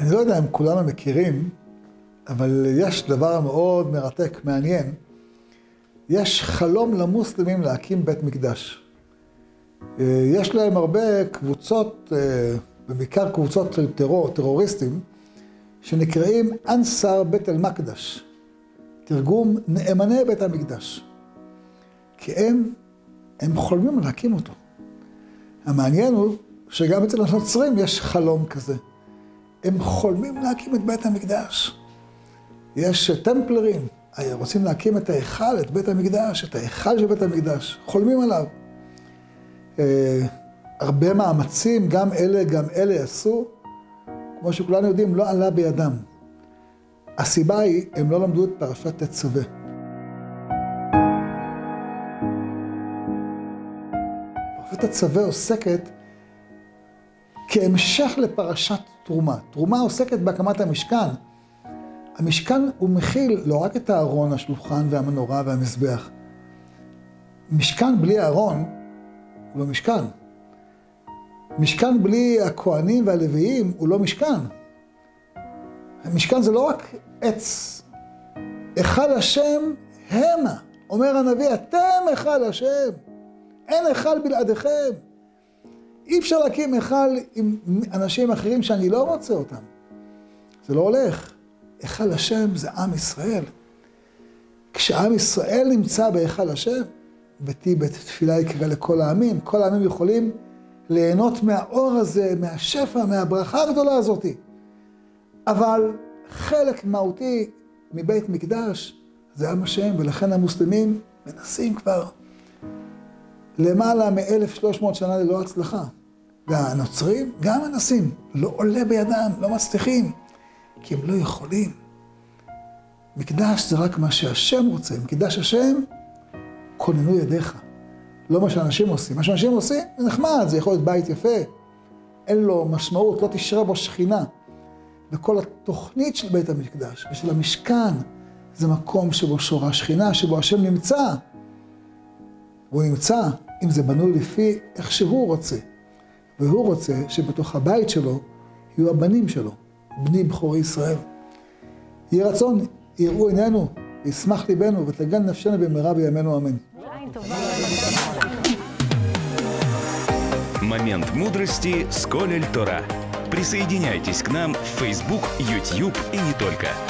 אני לא יודע אם כולנו מכירים, אבל יש דבר מאוד מרתק, מעניין. יש חלום למוסלמים להקים בית מקדש. אה, יש להם הרבה קבוצות, אה, בעיקר קבוצות טרור, טרוריסטים, שנקראים אנסר בית אל-מקדש. תרגום נאמני בית המקדש. כי הם, הם חולמים להקים אותו. המעניין הוא שגם אצל הנוצרים יש חלום כזה. הם חולמים להקים את בית המקדש. יש טמפלרים, רוצים להקים את ההיכל, את בית המקדש, את ההיכל של בית המקדש, חולמים עליו. אה, הרבה מאמצים, גם אלה, גם אלה עשו, כמו שכולנו יודעים, לא עלה בידם. הסיבה היא, הם לא למדו את פרשת תצווה. פרשת תצווה עוסקת כהמשך לפרשת תרומה. תרומה עוסקת בהקמת המשכן. המשכן הוא מכיל לא רק את הארון, השולחן והמנורה והמזבח. משכן בלי ארון הוא לא משכן. משכן בלי הכוהנים והלוויים הוא לא משכן. המשכן זה לא רק עץ. היכל השם המה. אומר הנביא, אתם היכל השם. אין היכל בלעדיכם. אי אפשר להקים היכל עם אנשים אחרים שאני לא רוצה אותם. זה לא הולך. היכל השם זה עם ישראל. כשעם ישראל נמצא בהיכל השם, ביתי בית תפילה יקרא לכל העמים, כל העמים יכולים ליהנות מהאור הזה, מהשפע, מהברכה הגדולה הזאת. אבל חלק מהותי מבית מקדש זה עם השם, ולכן המוסלמים מנסים כבר למעלה מ-1300 שנה ללא הצלחה. והנוצרים גם מנסים, לא עולה בידם, לא מצליחים, כי הם לא יכולים. מקדש זה רק מה שהשם רוצה, מקדש השם, כוננו ידיך. לא מה שאנשים עושים. מה שאנשים עושים זה נחמד, זה יכול להיות בית יפה, אין לו משמעות, לא תשרה בו שכינה. וכל התוכנית של בית המקדש ושל המשכן זה מקום שבו שורה שכינה, שבו השם נמצא. והוא נמצא, אם זה בנוי לפי איך שהוא רוצה. והוא רוצה שבתוך הבית שלו יהיו הבנים שלו, בני בכורי ישראל. יהי רצון, יראו עינינו, ישמח ליבנו ותגן נפשנו במהרה בימינו אמן. Момент мудрости с Колель Тора. Присоединяйтесь к нам в Facebook, YouTube и не только.